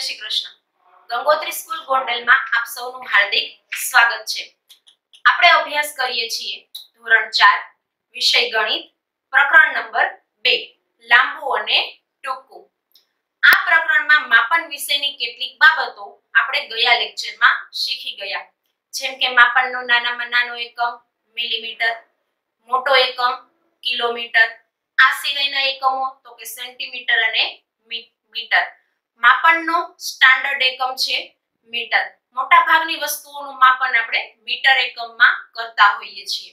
Shri Krishna. Gangotri school ગોંડલમાં આપ સૌનું હાર્દિક સ્વાગત છે. આપણે અભ્યાસ કરીએ છીએ ધોરણ 4 વિષય ગણિત, પ્રકરણ નંબર 2 લાંબુ અને ટૂંકું. આ પ્રકરણમાં માપન વિશેની કેટલીક બાબતો આપણે ગયા લેક્ચરમાં શીખી ગયા. જેમ કે માપનનો નાનામાં નાનો એકમ, મિલીમીટર, મોટો એકમ, કિલોમીટર. આ સિવાયના એકમો તો કે સેન્ટીમીટર અને મીટર માપનનો સ્ટાન્ડર્ડ એકમ છે મીટર મોટા ભાગની વસ્તુઓનું માપન આપણે મીટર એકમમાં કરતા હોઈએ છીએ.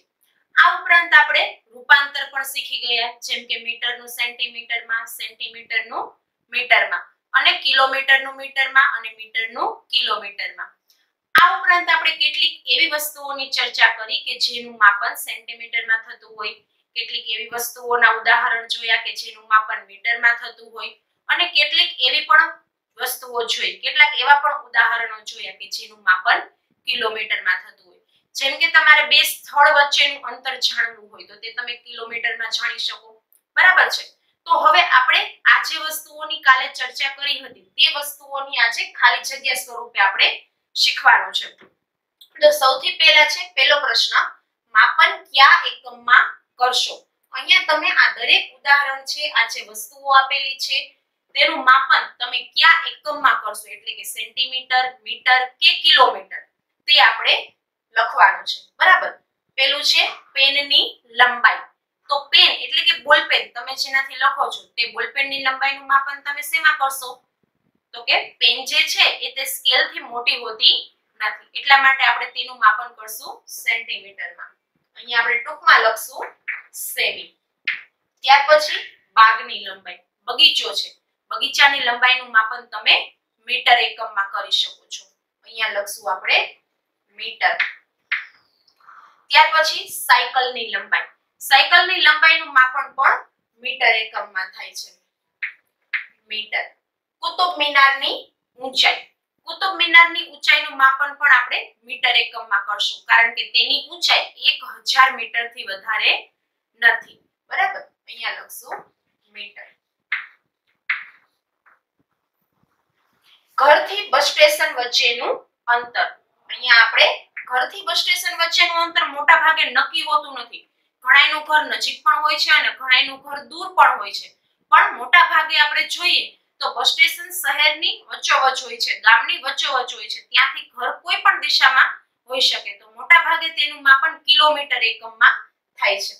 આ ઉપરાંત આપણે રૂપાંતર પણ શીખી ગયા, જેમ કે મીટરનું સેન્ટીમીટરમાં સેન્ટીમીટરનું મીટરમાં અને કિલોમીટરનું મીટરમાં અને મીટરનું કિલોમીટરમાં. આ ઉપરાંત આપણે કેટલીક એવી વસ્તુઓની ચર્ચા કરી કે જેનું માપન સેન્ટીમીટરમાં થતું હોય, કેટલીક એવી વસ્તુઓના ઉદાહરણ જોયા કે જેનું માપન મીટરમાં થતું હોય, અને કેટલીક એવી પણ વસ્તુઓ જોઈ. કેટલાક એવા પણ ઉદાહરણો જોયા કે જેનું માપન કિલોમીટરમાં થતું હોય. જેમ કે તમારે બે સ્થળ વચ્ચેનું અંતર જાણવું હોય તો તે તમે કિલોમીટરમાં જાણી શકો. બરાબર છે? તો હવે આપણે આ જે વસ્તુઓની કાલે ચર્ચા કરી હતી, તે વસ્તુઓની આજે ખાલી જગ્યા સ્વરૂપે આપણે શીખવાનું છે. તો સૌથી પહેલા છે, પહેલો પ્રશ્ન, માપન કયા એકમમાં કરશો? અહીંયા તમે આ દરેક ઉદાહરણ છે, આ જે વસ્તુઓ આપેલી છે તેનું માપન તમે કયા એકમમાં કરશો? એટલે કે સેન્ટીમીટર, મીટર કે કિલોમીટર? તે આપણે લખવાનું છે. બરાબર? પેલું છે પેનની લંબાઈ. તો પેન એટલે કે બોલપેન. તમે જેનાથી લખો છો તે બોલપેનની લંબાઈનું માપન તમે શેમાં કરશો? તો કે પેન જે છે એ તે સ્કેલથી મોટી હોતી નથી. એટલા માટે આપણે તેનું માપન કરશું સેન્ટીમીટરમાં. અહીંયા આપણે ટૂંકમાં લખશું સેમી. ત્યાર પછી બાગની લંબાઈ. બગીચો છે. બગીચાની લંબાઈનું માપન તમે મીટર એકમમાં કરી શકો છો. અહીંયા લખશું આપણે મીટર. ત્યાર પછી સાયકલની લંબાઈ. સાયકલની લંબાઈનું માપન પણ મીટર એકમમાં થાય છે. મીટર. કુતુબ મિનારની ઊંચાઈ. કુતુબ મિનારની ઊંચાઈનું માપન પણ આપણે મીટર એકમમાં કરશું. કારણ કે તેની ઊંચાઈ 1000 મીટરથી વધારે નથી. બરાબર? અહીંયા લખશું મીટર. ઘરથી બસ સ્ટેશન વચ્ચેનું અંતર. અહીંયા આપણે ઘરથી બસ સ્ટેશન વચ્ચેનું અંતર મોટા ભાગે નક્કી હોતું નથી. ઘણાયનું ઘર નજીક પણ હોય છે અને ઘણાયનું ઘર દૂર પણ હોય છે. પણ મોટા ભાગે આપણે જોઈએ તો બસ સ્ટેશન શહેરની વચ્ચોવચ હોય છે, ગામની વચ્ચોવચ હોય છે. ત્યાંથી ઘર કોઈ પણ દિશામાં હોઈ શકે તો મોટા ભાગે તેનું માપન કિલોમીટર એકમમાં થાય છે.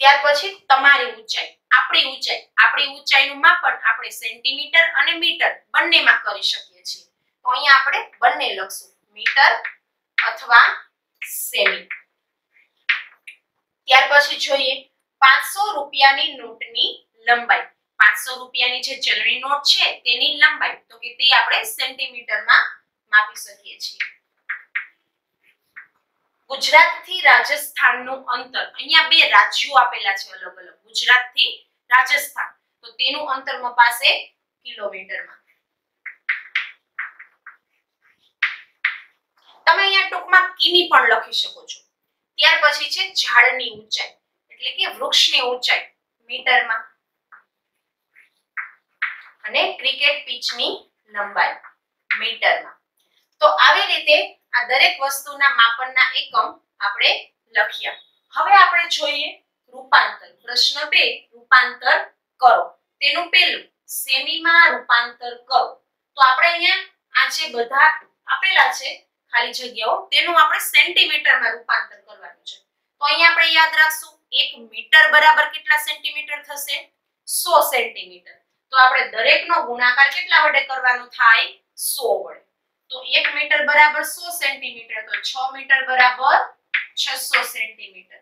ત્યાર પછી તમારી ઊંચાઈ, આપણી ઊંચાઈ, આપણી ઊંચાઈનું માપન આપણે સેન્ટીમીટર અને મીટર બંનેમાં કરી શકીએ છીએ. તો અહીંયા આપણે બંને લખશું. મીટર અથવા સેમી. ત્યાર પછી જોઈએ, પાંચસો રૂપિયાની નોટની લંબાઈ. પાંચસો રૂપિયાની જે ચલણી નોટ છે તેની લંબાઈ, તો કે તે આપણે સેન્ટીમીટરમાં માપી શકીએ છીએ. ગુજરાતથી રાજસ્થાનનું અંતર. અહીંયા બે રાજ્યો આપેલા છે અલગ અલગ. ગુજરાતથી રાજસ્થાન. તો તેનું અંતર મપાશે કિલોમીટરમાં. તમે અહીંયા ટૂંકમાં કિમી પણ લખી શકો છો. ત્યાર પછી છે ઝાડની ઊંચાઈ. એટલે કે વૃક્ષની ઊંચાઈ મીટરમાં. અને ક્રિકેટ પીચની લંબાઈ મીટરમાં. તો આવી રીતે આ દરેક વસ્તુના માપનના એકમ આપણે લખ્યા. હવે આપણે જોઈએ રૂપાંતર. પ્રશ્ન બે, રૂપાંતર કરો. તેનું પહેલું સેમીમાં રૂપાંતર કરો. તો આપણે અહીંયા આ જે બધા આપેલા છે, ખાલી જગ્યાઓ, તેનું આપણે સેન્ટીમીટરમાં રૂપાંતર કરવાનું છે. તો અહીંયા આપણે યાદ રાખશું, એક મીટર બરાબર કેટલા સેન્ટીમીટર થશે? સો સેન્ટીમીટર. તો આપણે દરેકનો ગુણાકાર કેટલા વડે કરવાનો થાય? સો વડે. તો એક મીટર બરાબર સો સેન્ટીમીટર, તો છ મીટર બરાબર છસો સેન્ટીમીટર.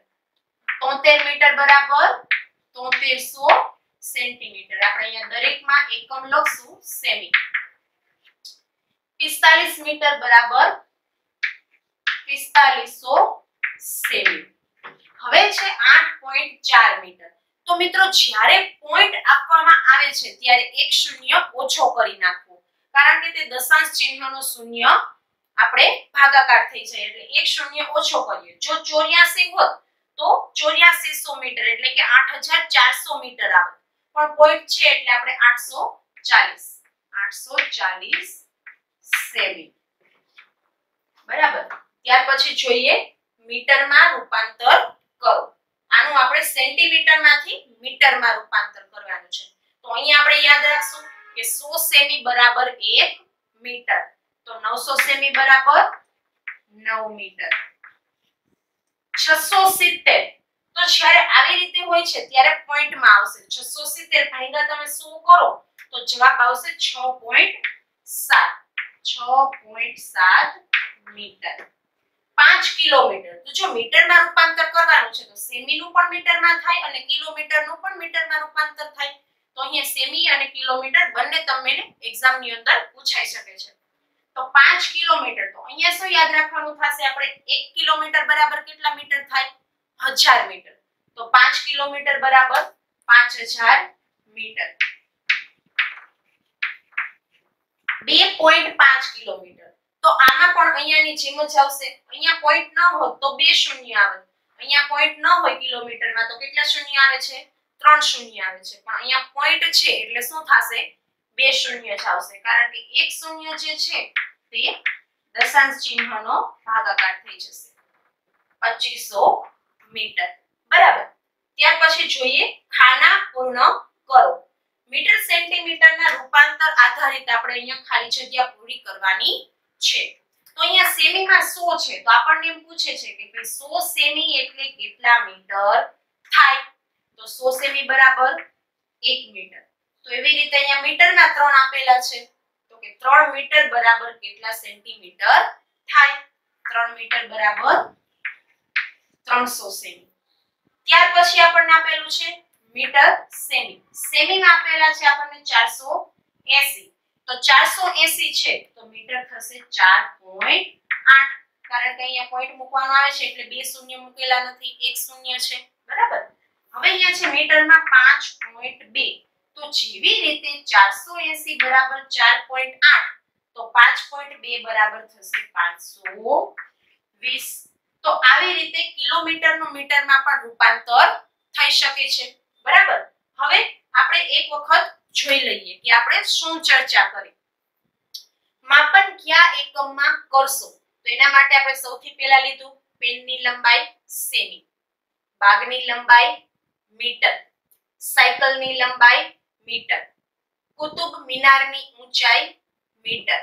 73 મીટર બરાબર તોતેરસો સેન્ટીમીટર. આપણે અહીંયા દરેકમાં એકમ લખશું સેમી. 45 મીટર બરાબર 4500 સેમી. હવે છે 8.4 મીટર. તો મિત્રો જ્યારે પોઈન્ટ આપવામાં આવે છે, ત્યારે એક શૂન્ય ઓછો કરી નાખવો કારણ કે તે દશાંશ ચિહ્નનો શૂન્ય આપણે ભાગાકાર થઈ જાય. એટલે એક શૂન્ય ઓછો કરીએ. જો 84 હોત, તો ચોર્યાસીસો મીટર, એટલે કે આઠ હજાર ચારસો મીટર આવે. પણ પોઈન્ટ છે એટલે આપણે આઠસો ચાલીસ આઠસો ચાલીસ સેમી. બરાબર? ત્યાર પછી જોઈએ મીટરમાં રૂપાંતર કરો. આનું આપણે સેન્ટીમીટરમાંથી મીટરમાં રૂપાંતર કરવાનું છે. તો અહીંયા આપણે યાદ રાખશું. કે 100 સેમી બરાબર 1 મીટર. તો 900 સેમી બરાબર 9 મીટર. 670 તો જ્યારે આવી રીતે હોય છે, ત્યારે પોઈન્ટમાં આવશે. 670 ભાગ્યા તમે શું કરો? તો જવાબ આવશે 6.7 6.7 મીટર. 5 કિલોમીટર. તો જો મીટરમાં રૂપાંતર કરવાનું છે, તો સેમી નું પણ મીટરમાં થાય અને કિલોમીટરનું પણ મીટરમાં રૂપાંતર થાય. તો અહીંયા સેમી અને કિલોમીટર બંને તમને એક્ઝામની અંદર પૂછાઈ શકે છે. તો 5 કિલોમીટર તો અહીંયા શું યાદ રાખવાનું થશે? આપણે 1 કિલોમીટર બરાબર કેટલા મીટર થાય? 1000 મીટર તો 5 કિલોમીટર બરાબર 5000 મીટર 2.5 કિલોમીટર તો આમાં પણ અહીંયાની જેમ જ આવશે. અહીંયા પોઈન્ટ ન હોત તો બે શૂન્ય આવે. અહીંયા પોઈન્ટ ન હોય કિલોમીટરમાં તો કેટલા શૂન્ય આવે છે? ત્રણ શૂન્ય આવે છે. પણ અહીંયા પોઈન્ટ છે એટલે શું થશે? બે શૂન્ય જ આવશે. કારણ કે એક શૂન્ય જે છે, તે દશાંશ ચિહ્નનો ભાગાકાર થઈ જશે. 2500 મીટર. બરાબર? ત્યાર પછી જોઈએ ખાના પૂર્ણ કરો. મીટર સેન્ટીમીટરના રૂપાંતર આધારિત આપણે અહીંયા ખાલી જગ્યા પૂરી કરવાની છે. તો અહીંયા સેમીમાં 100 છે. તો આપણને એમ પૂછે છે કે ભાઈ 100 સેમી એટલે કેટલા મીટર થાય? તો 100 સેમી બરાબર 1 મીટર. તો એવી રીતે અહીંયા મીટરના ત્રણ આપેલા છે. તો કે 3 મીટર બરાબર કેટલા સેન્ટીમીટર થાય? 3 મીટર બરાબર 300 સેમી. ત્યાર પછી આપણને આપેલું છે મીટર સેમી. સેમીમાં આપેલા છે આપણને 480 તો 480 છે, તો મીટર થશે 4.8 કારણ કે અહીંયા પોઈન્ટ મૂકવાનો આવે છે, એટલે બે શૂન્ય મૂકેલા નથી, એક શૂન્ય છે. બરાબર? હવે અહીંયા છે મીટરમાં 5.2 તો જેવી રીતે 480 બરાબર 4.8 તો 5.2 બરાબર થશે 520 તો આવી રીતે કિલોમીટરનું મીટરમાં પણ રૂપાંતર થઈ શકે છે. બરાબર? હવે આપણે એક વખત જોઈ લઈએ કે આપણે શું ચર્ચા કરી. માપન કયા એકમમાં કરશો? તો એના માટે આપણે સૌથી પહેલા લીધું પેનની લંબાઈ સેમી. બાગની લંબાઈ મીટર. સાયકલની લંબાઈ મીટર. કુતુબ મિનારની ઊંચાઈ મીટર.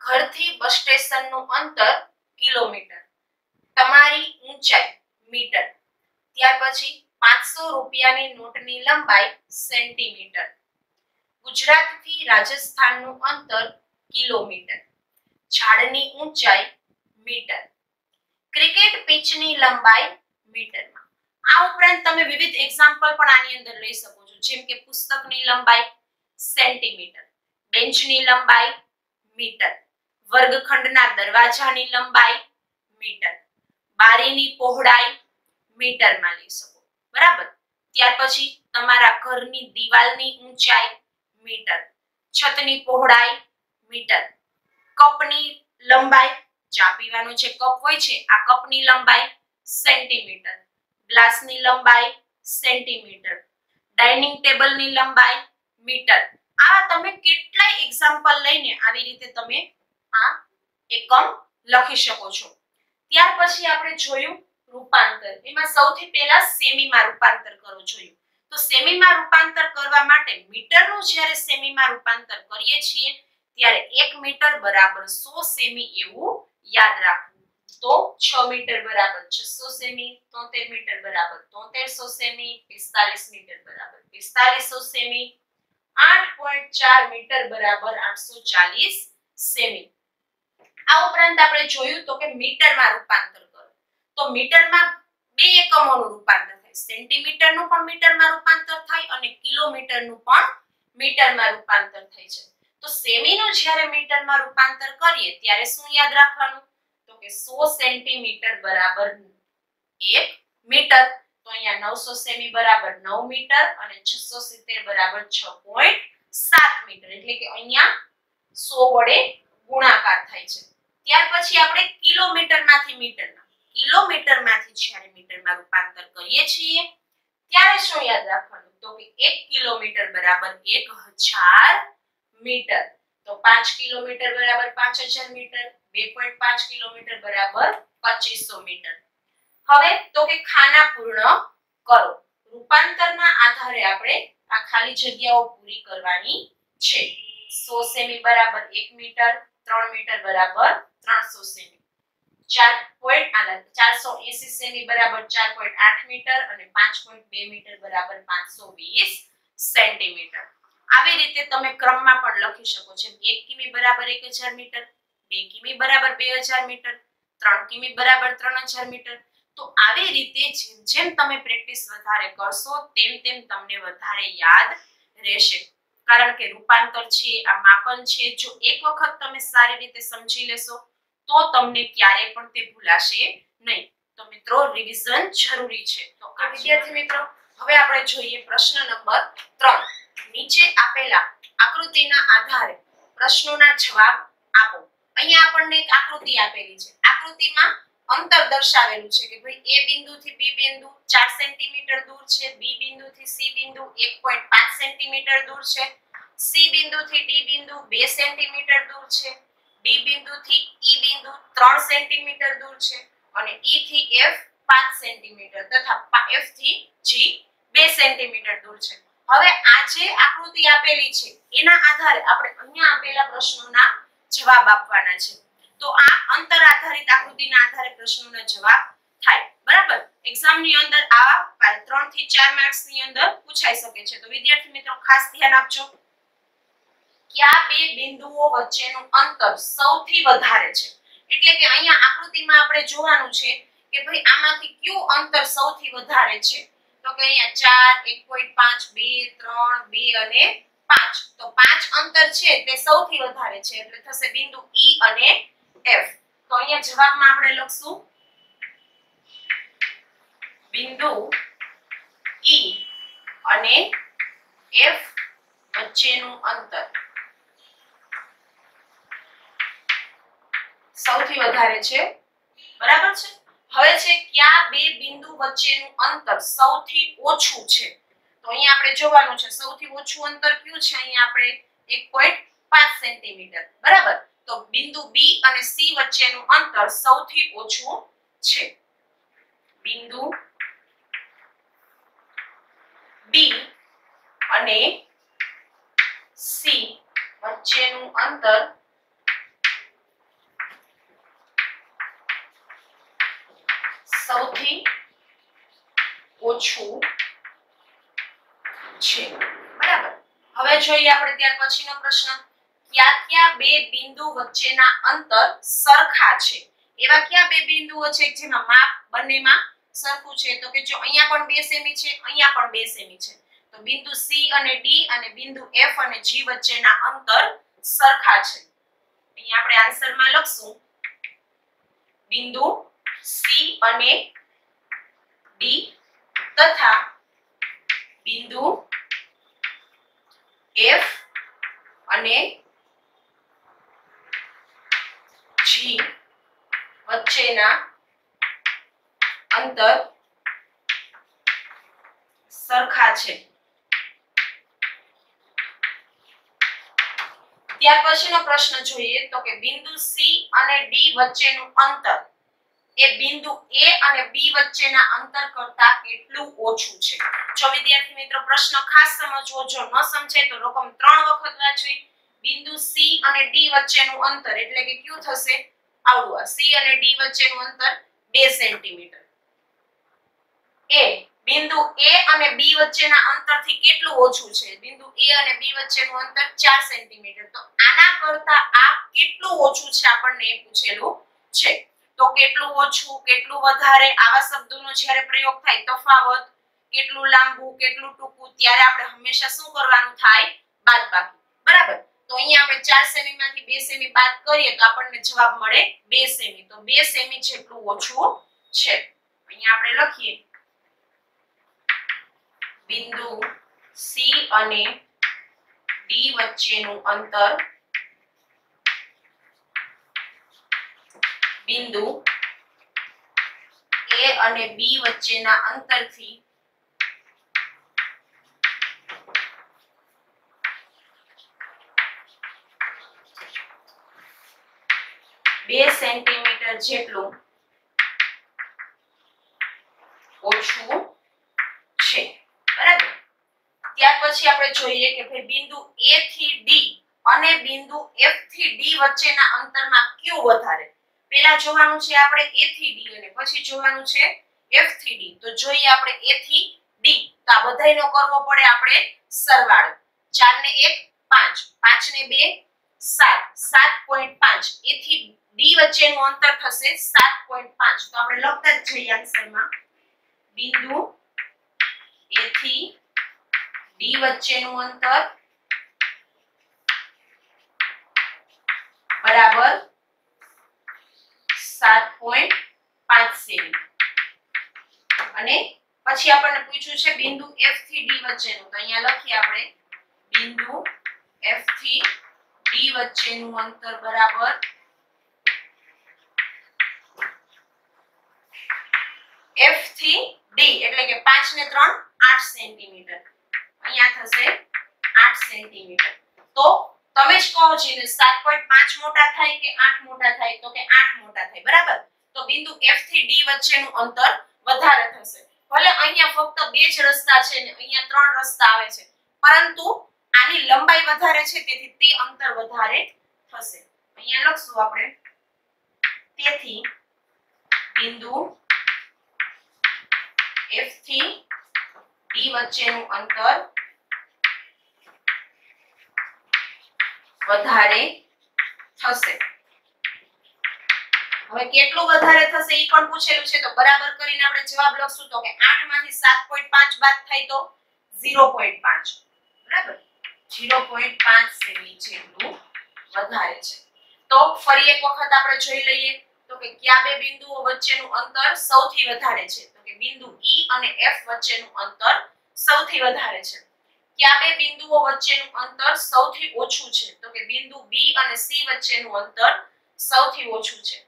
ઘરથી બસ સ્ટેશનનું અંતર કિલોમીટર. તમારી ઊંચાઈ મીટર. ત્યાર પછી પાંચસો રૂપિયાની નોટની લંબાઈ સેન્ટીમીટર. ગુજરાતથી રાજસ્થાનનું અંતર કિલોમીટર. ઝાડની ઊંચાઈ મીટર. ક્રિકેટ પિચની લંબાઈ મીટરમાં. આ ઉપરાંત તમે વિવિધ એક્ઝામ્પલ પણ આની અંદર લઈ શકો છો. જેમ કે પુસ્તકની લંબાઈ સેન્ટીમીટર બેન્ચની લંબાઈ મીટર વર્ગખંડના દરવાજાની લંબાઈ મીટર બારીની પહોળાઈ મીટરમાં લઈ શકો. બરાબર? ત્યાર પછી તમારા ઘરની દિવાલની ઊંચાઈ મીટર છતની પહોળાઈ મીટર કપની લંબાઈ, ચા પીવાનો જે કપ હોય છે, આ કપની લંબાઈ સેન્ટીમીટર ગ્લાસની લંબાઈ સેન્ટીમીટર, ડાઇનિંગ ટેબલની લંબાઈ મીટર. આ તમે કેટલાય એક્ઝામ્પલ લઈને આવી રીતે તમે આ એકમ લખી શકો છો. ત્યાર પછી આપણે જોયું રૂપાંતર. એમાં સૌથી પહેલા સેમીમાં રૂપાંતર કરવું જોયું. તો સેમીમાં રૂપાંતર કરવા માટે મીટરનું જ્યારે સેમીમાં રૂપાંતર કરીએ છીએ, ત્યારે એક મીટર બરાબર સો સેમી એવું યાદ રાખવું. તો છ મીટર બરાબર છસો સેમી 73 મીટર બરાબર તોતેરસો સેમી 45 મીટર બરાબર 4500 સેમી 8.4 મીટર બરાબર 840 સેમી. આ ઉપરાંત આપણે જોયું તો કે મીટરમાં રૂપાંતર કરો. તો મીટરમાં બે એકમોનું રૂપાંતર થાય. સેન્ટીમીટરનું પણ મીટરમાં રૂપાંતર થાય અને કિલોમીટરનું પણ મીટરમાં રૂપાંતર થાય છે. તો સેમીનું જ્યારે મીટરમાં રૂપાંતર કરીએ, ત્યારે શું યાદ રાખવાનું? કે 100 સેન્ટીમીટર બરાબર 1 મીટર. તો અહીંયા 900 સેમી બરાબર 9 મીટર અને 670 બરાબર 6.7 મીટર. એટલે કે અહીંયા 100 વડે ગુણાકાર થાય છે. ત્યાર પછી આપણે કિલોમીટરમાંથી મીટરમાં કિલોમીટરમાંથી જ્યારે મીટરમાં રૂપાંતર કરીએ છીએ, ત્યારે શું યાદ રાખવાનું? તો કે 1 કિલોમીટર બરાબર 1000 મીટર. તો 5 કિલોમીટર બરાબર 5000 મીટર. 2.5 કિલોમીટર બરાબર 2500 મીટર. હવે તો કે ખાના પૂર્ણ કરો. રૂપાંતરના આધારે આપણે આ ખાલી જગ્યાઓ પૂરી કરવાની છે. 100 સેમી બરાબર 1 મીટર 3 મીટર બરાબર 300 સેમી. 4 પોઈન્ટ આના 480 સેમી બરાબર 4.8 મીટર અને 5.2 મીટર બરાબર 520 સેન્ટીમીટર. આવી રીતે તમે ક્રમમાં પણ લખી શકો છો. 1 કિમી બરાબર 1000 મીટર 2 કિમી બરાબર 2000 મીટર 3 કિમી બરાબર 3000 મીટર. તો આવી રીતે જેમ જેમ તમે પ્રેક્ટિસ વધારે કરશો, તેમ તેમ તમને વધારે યાદ રહેશે. કારણ કે રૂપાંતર છે, આ માપન છે, જો એક વખત તમે સારી રીતે સમજી લેશો, તો તમને ક્યારે પણ તે ભૂલાશે નહીં. તો મિત્રો રિવિઝન જરૂરી છે. તો આ વિદ્યાર્થી મિત્રો, હવે આપણે જોઈએ પ્રશ્ન નંબર 3 નીચે આપેલા આકૃતિના આધારે પ્રશ્નોના જવાબ આપો. અહીંયા આપણને એક આકૃતિ આપેલી છે. આકૃતિમાં અંતર દર્શાવેલું છે કે ભાઈ એ બિંદુથી બી બિંદુ 4 સેન્ટીમીટર દૂર છે, બી બિંદુથી સી બિંદુ 1.5 સેન્ટીમીટર દૂર છે, સી બિંદુથી ડી બિંદુ 2 સેન્ટીમીટર દૂર છે, ડી બિંદુથી ઈ બિંદુ 3 સેન્ટીમીટર દૂર છે અને ઈ થી એફ 5 સેન્ટીમીટર તથા એફથી જી 2 સેન્ટીમીટર દૂર છે. હવે આ જે આકૃતિ આપેલી છે, એના આધારે આપણે અહીંયા આપેલા પ્રશ્નોના જવાબ આપવાના છે. તો આ અંતર આધારિત આકૃતિના આધારે પ્રશ્નોના જવાબ થાય. બરાબર? એક્ઝામની અંદર આવા 3 થી 4 માર્ક્સ અંદર પૂછાઈ શકે છે. તો વિદ્યાર્થી મિત્રો, ખાસ ધ્યાન આપજો કયા બે બિંદુઓ વચ્ચેનું અંતર સૌથી વધારે છે. એટલે કે અહીંયા આકૃતિમાં આપણે જોવાનું છે કે ભાઈ આમાંથી કયું અંતર સૌથી વધારે છે? તો કે અહીંયા 4 1.5 2 3 2 અને 5 તો પાંચ અંતર છે તે સૌથી વધારે છે. એટલે થશે બિંદુ ઈ અને એફ તો અહીંયા જવાબમાં આપણે લખશું બિંદુ ઈ અને એફ વચ્ચેનું અંતર. સૌથી વધારે છે. બરાબર છે? હવે છે ક્યાં બે બિંદુ વચ્ચેનું અંતર સૌથી ઓછું છે? તો અહીંયા આપણે જોવાનું છે, સૌથી ઓછું અંતર કયું છે? અહીંયા આપણે 1.5 સેન્ટીમીટર બરાબર? તો બિંદુ બી અને સી વચ્ચેનું અંતર સૌથી ઓછું છે. બિંદુ બી અને સી વચ્ચેનું અંતર સૌથી ઓછું છે. બરાબર? હવે જોઈએ આપણે ત્યાર પછીનો પ્રશ્ન. ક્યાં ક્યાં બે બિંદુ વચ્ચેના અંતર સરખા છે? એવા ક્યાં બે બિંદુઓ છે જેમાં માપ બંનેમાં સરખું છે? તો કે જો અહીંયા પણ 2 સેમી છે, અહીંયા પણ 2 સેમી છે. તો બિંદુ સી અને ડી અને બિંદુ એફ અને જી વચ્ચેના અંતર સરખા છે. અહીંયા આપણે આન્સરમાં લખશું. બિંદુ સી અને ડી તથા બિંદુ એફ અને જી વચ્ચેના અંતર સરખા છે. ત્યાર પછીનો પ્રશ્ન જોઈએ તો કે બિંદુ સી અને ડી વચ્ચેનું અંતર એ બિંદુ એ અને બી વચ્ચેના અંતર કરતા કેટલું ઓછું છે? જો વિદ્યાર્થી મિત્રો પ્રશ્ન ખાસ સમજવો, જો ન સમજાય તો રકમ ત્રણ વખત વાંચવી. બિંદુ C અને D વચ્ચેનું અંતર એટલે કે કયું થશે? આવું C અને D વચ્ચેનું અંતર 2 સેન્ટીમીટર. એ બિંદુ એ અને બી વચ્ચેના અંતરથી કેટલું ઓછું છે? બિંદુ એ અને બી વચ્ચેનું અંતર 4 સેન્ટીમીટર. તો આના કરતા આ કેટલું ઓછું છે? આપણને પૂછેલું છે. તો કેટલું ઓછું, કેટલું વધારે, આવા શબ્દોનો જ્યારે પ્રયોગ થાય, તફાવત, કેટલું લાંબુ, કેટલું ટૂંકું, ત્યારે આપણે હંમેશા શું કરવાનું થાય? બાદબાકી બરાબર? તો અહીંયા આપણે 4 સેમી માંથી 2 સેમી બાદ કરીએ તો આપણને જવાબ મળે 2 સેમી. તો 2 સેમી જેટલું ઓછું છે. અહીંયા આપણે લખીએ. બિંદુ સી અને ડી વચ્ચેનું અંતર બિંદુ એ અને બી વચ્ચેના અંતરથી બે સેન્ટીમીટર જેટલું ઓછું છે. બરાબર? ત્યાર પછી આપણે જોઈએ કે ભાઈ બિંદુ એ થી ડી અને બિંદુ એફથી ડી વચ્ચેના અંતરમાં કયું વધારે. પહેલા જોવાનું છે આપણે A થી D અને પછી જોવાનું છે F થી D. તો જોઈએ આપણે A થી D. તો આ બધાયનો કરવો પડે આપણે સરવાળો. 4 ને 1 5 5 ને 2 7 7.5 A થી D વચ્ચેનું અંતર થશે 7.5 તો આપણે લખતા જઈએ આન્સરમાં. બિંદુ A થી D વચ્ચેનું અંતર બરાબર 7.5 સેમી. અને પછી આપણને પૂછ્યું છે બિંદુ F થી D વચ્ચેનું. તો અહીંયા લખીએ આપણે બિંદુ F થી D વચ્ચેનું અંતર બરાબર F થી D, એટલે કે 5 ને 3 8 સેન્ટીમીટર. અહીંયા થશે 8 સેન્ટીમીટર. તો તમે જ કહો છો ને 7.5 મોટા થાય કે 8 મોટા થાય? તો કે 8 મોટા થાય, બરાબર? તો બિંદુ F થી D વચ્ચેનું અંતર વધારે થશે. ભલે અહીંયા ફક્ત બે જ રસ્તા છે ને અહીંયા ત્રણ રસ્તા આવે છે, પરંતુ આની લંબાઈ વધારે છે, તેથી તે અંતર વધારે થશે. અહીંયા લખશું આપણે. તેથી બિંદુ F થી D વચ્ચેનું અંતર વધારે થશે. હવે કેટલું વધારે થશે એ પણ પૂછેલું છે, તો બરાબર કરીને આપણે જવાબ લખશું. તો કે 8 માંથી 7.5 બાદ થાય તો 0.5 બરાબર? 0.5 સેમી જેટલું વધારે છે. તો ફરી એક વખત આપણે જોઈ લઈએ. તો કે કયા બે બિંદુઓ વચ્ચેનું અંતર સૌથી વધારે છે? તો કે બિંદુ E અને F વચ્ચેનું અંતર સૌથી વધારે છે. કયા બે બિંદુઓ વચ્ચેનું અંતર સૌથી ઓછું છે? તો કે બિંદુ B અને C વચ્ચેનું અંતર સૌથી ઓછું છે.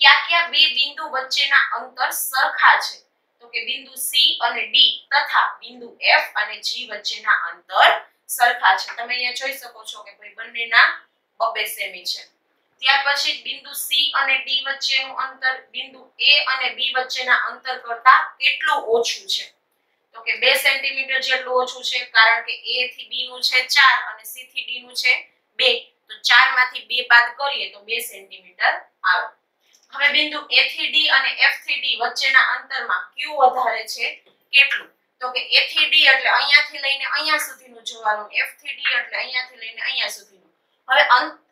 ક્યાં ક્યાં બે બિંદુ વચ્ચેના અંતર સરખા છે? તો કે બિંદુ C અને D તથા બિંદુ F અને G વચ્ચેના અંતર સરખા છે. તમે અહીંયા જોઈ શકો છો કે ભાઈ બંનેના બબે સેમી છે. ત્યાર પછી બિંદુ C અને D વચ્ચેનું અંતર, બિંદુ A અને B વચ્ચેના અંતર કરતા કેટલું ઓછું છે? તો કે 2 સેન્ટીમીટર જેટલું ઓછું છે, કારણ કે A થી B નું છે 4 અને C થી D નું છે 2 તો 4 માંથી 2 બાદ કરીએ તો 2 સેન્ટીમીટર આવે. હવે બિંદુ A થી D અને F થી D વચ્ચેના અંતરમાં q વધારે છે કેટલું? તો કે A થી D એટલે અહીંયાથી લઈને અહીંયા સુધીનું જોવાનું, F થી D એટલે અહીંયાથી લઈને અહીંયા સુધીનું. હવે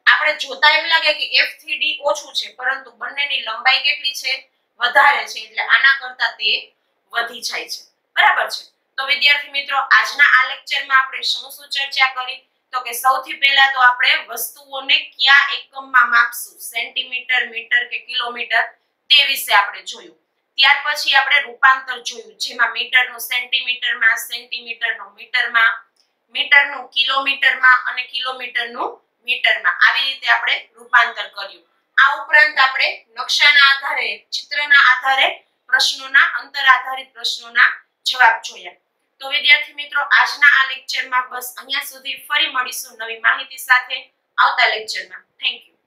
આપણે જોતા એમ લાગે કે F થી D ઓછું છે, પરંતુ બંનેની લંબાઈ કેટલી છે? વધારે છે, એટલે આના કરતા તે વધી જાય છે. બરાબર છે. તો વિદ્યાર્થી મિત્રો, આજના આ લેક્ચરમાં આપણે શું શું ચર્ચા કરી? તો કે સૌથી પહેલા તો આપણે વસ્તુઓને કયા એકમમાં માપશું? સેન્ટીમીટર, મીટર કે કિલોમીટર? તે વિશે આપણે જોયું. ત્યાર પછી આપણે રૂપાંતર જોયું, જેમાં મીટરનું સેન્ટીમીટરમાં, સેન્ટીમીટરનું મીટરમાં, મીટરનું કિલોમીટરમાં અને કિલોમીટરનું મીટરમાં. આવી રીતે આપણે રૂપાંતર કર્યું. આ ઉપરાંત આપણે નકશાના આધારે, ચિત્રના આધારે પ્રશ્નોના અંતર આધારિત પ્રશ્નોના જવાબ જોયા તો વિદ્યાર્થી મિત્રો, આજના આ લેક્ચરમાં બસ અહીંયા સુધી ફરી મળીશું નવી માહિતી સાથે. આવતા લેક્ચરમાં થેન્ક યુ